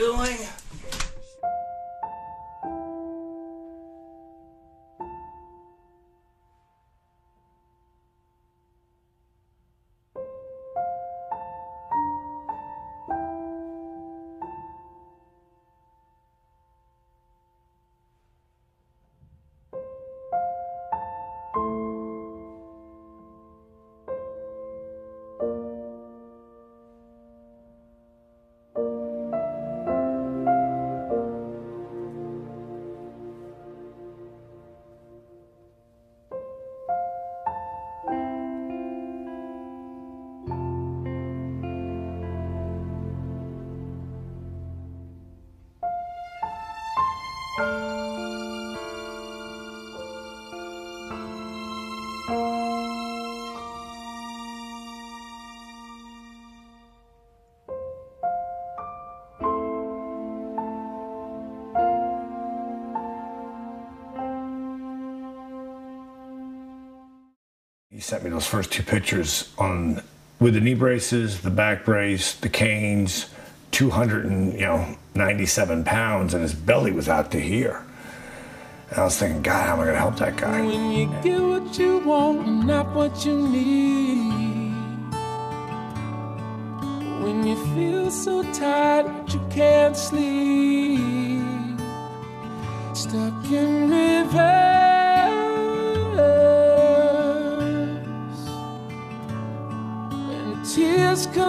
doing? He sent me those first two pictures on with the knee braces, the back brace, the canes, 200 and you know 97 pounds, and his belly was out to here. And I was thinking, God, how am I going to help that guy? When you get what you want and not what you need. When you feel so tired that you can't sleep. Stuck in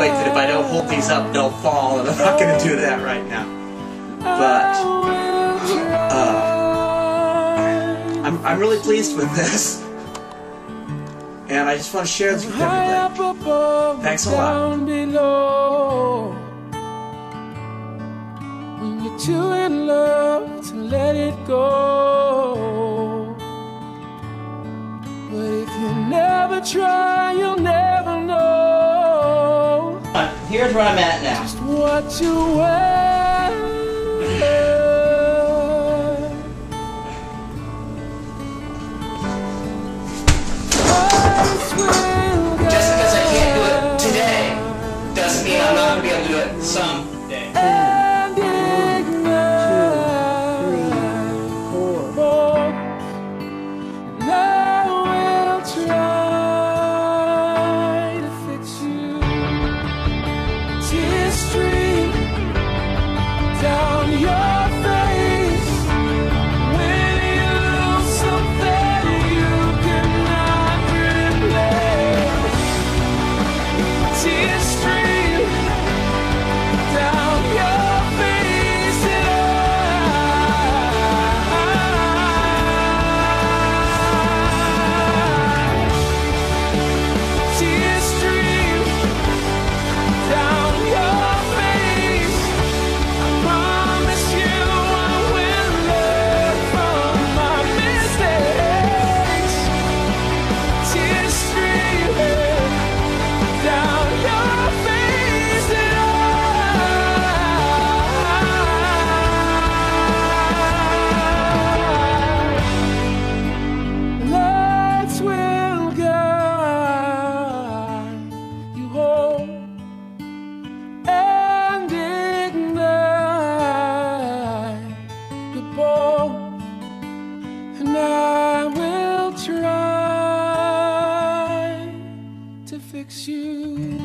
Weight that if I don't hold these up, they'll fall, and I'm not going to do that right now. But uh, I'm, I'm really pleased with this. And I just want to share this with everybody. Thanks a lot. below. When you're too in love to let it go. But if you never try, you'll never here's where I'm at now. What you wear. Just because I can't do it today doesn't mean I'm not going to be able to do it some. fix you.